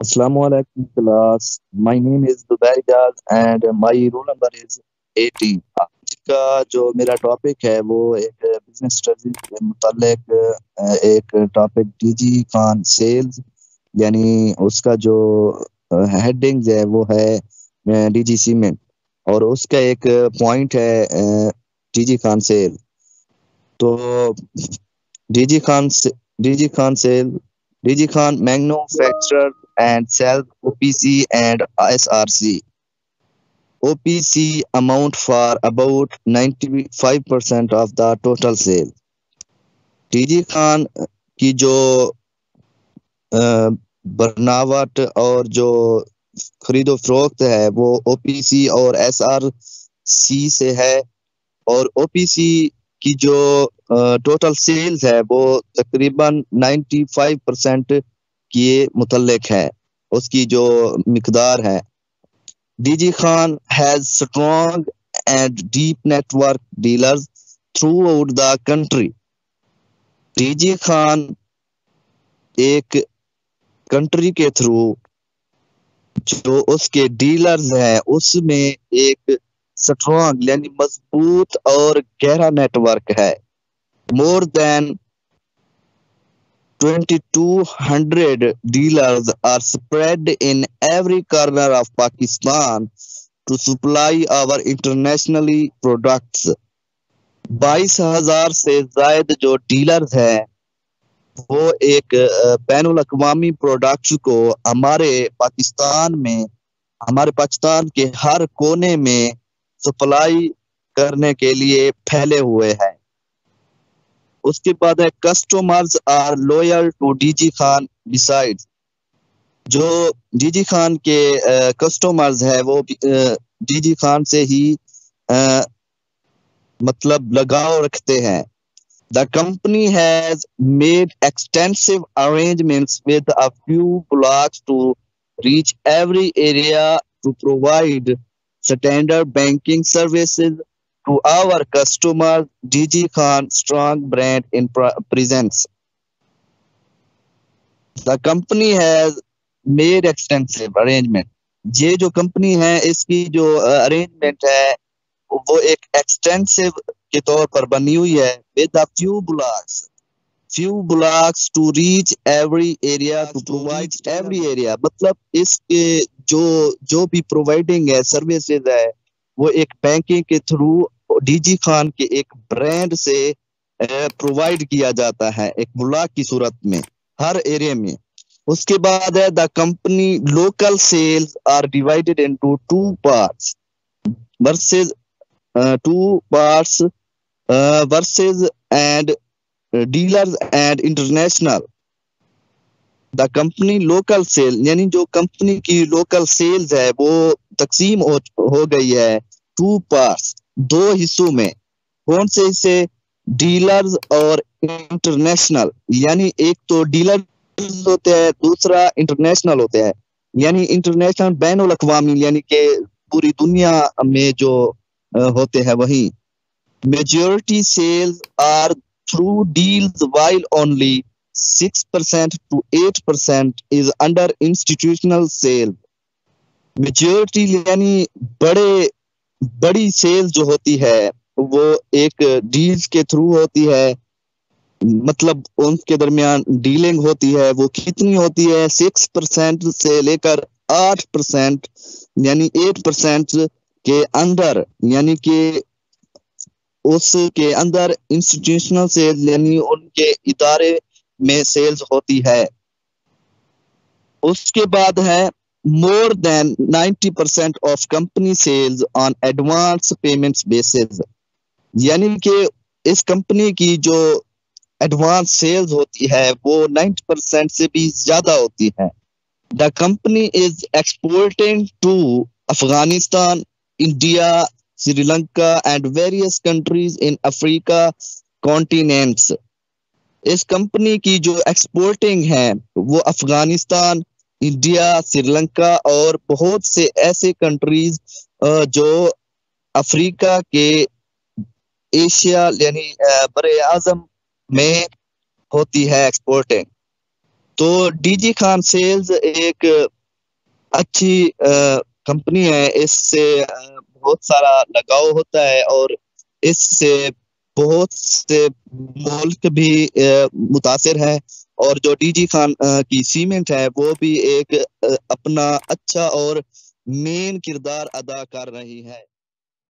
Assalamu alaikum, class. My name is Dubai Jaz and my roll number is 18. आज का जो मेरा topic है, वो एक बिज़नेस स्टडी के मुतालिक एक टॉपिक डीजी खान सेल्स यानी उसका जो हेडिंग्स है, वो है डीजी सीमेंट और उसका एक पॉइंट है डीजी खान सेल तो DG Khan DG Khan cell DG Khan manufacturer and self OPC and SRC. OPC amount for about 95% of the total sale. TG Khan की जो बनावट और जो खरीदो फरोख्त है वो ओपीसी और एसआरसी से है और ओपीसी की जो टोटल सेल्स है वो तकरीबन 95 परसेंट के मुतलक है, उसकी जो मकदार है। DG Khan has strong and deep network dealers throughout the country DG Khan एक कंट्री के थ्रू जो उसके डीलर्स हैं, उसमें एक स्ट्रॉन्ग यानी मज़बूत और गहरा नेटवर्क है। More than 2200 dealers are spread in every corner of Pakistan to supply our internationally products. बाईस हज़ार से जायद जो डीलर्स हैं वो एक बैन अवी प्रोडक्ट्स को हमारे पाकिस्तान में हमारे पाकिस्तान के हर कोने में सप्लाई करने के लिए फैले हुए हैं उसके बाद है customers are loyal to DG Khan beside जो डीजी खान के कस्टमर्स है वो डीजी खान से ही आ, मतलब लगाव रखते हैं। The company has made extensive arrangements with a few blocks to reach every area to provide standard banking services to our customers, DG Khan strong brand in presence. The company has made extensive arrangement. ये जो company है इसकी जो arrangement है वो एक extensive के तौर पर बनी हुई है with a few blocks few blocks to reach every area to provide every area मतलब इसके जो जो भी प्रोवाइडिंग है सर्विसेज़ है वो एक बैंकिंग के थ्रू डीजी खान के एक ब्रांड से प्रोवाइड किया जाता है एक ब्लॉक की सूरत में हर एरिया में। उसके बाद है the company local sales are divided into two parts versus two parts versus and dealers and international the company local sale यानी जो कंपनी की लोकल सेल्स है वो तकसीम हो, हो गई है। टू पार्ट्स दो हिस्सों में, कौन से हिस्से? डीलर्स और इंटरनेशनल। यानी एक तो डीलर होते हैं, दूसरा इंटरनेशनल होते हैं। यानी इंटरनेशनल बैन अवी यानी कि पूरी दुनिया में जो होते हैं वही। Majority sales are through deals while only six percent to eight percent is under institutional sale. Majority यानी बड़े बड़ी सेल जो होती है, वो एक डील्स के थ्रू होती है। मतलब उनके दरमियान डीलिंग होती है, वो कितनी होती है? सिक्स परसेंट से लेकर आठ परसेंट, यानी एट परसेंट के अंदर, यानी कि उसके अंदर इंस्टीट्यूशनल सेल यानी उनके इदारे में सेल्स होती है। उसके बाद है more than 90% of company sales on advance payments basis. यानी कि इस कंपनी की जो एडवांस सेल्स होती है, वो 90 परसेंट से भी ज़्यादा होती है। The company is exporting to Afghanistan India Sri Lanka and various countries in Africa continents इस कंपनी की जो एक्सपोर्टिंग है, वो अफ़गानिस्तान इंडिया श्रीलंका और बहुत से ऐसे कंट्रीज़ जो अफ्रीका के एशिया यानी बर आज़म में होती है एक्सपोर्टिंग तो डीजी खान सेल्स एक अच्छी कंपनी है। इससे बहुत सारा लगाव होता है और इससे बहुत से मुल्क भी मुतासर है। और जो डीजी खान की सीमेंट है, वो भी एक अपना अच्छा और मेन किरदार अदा कर रही है।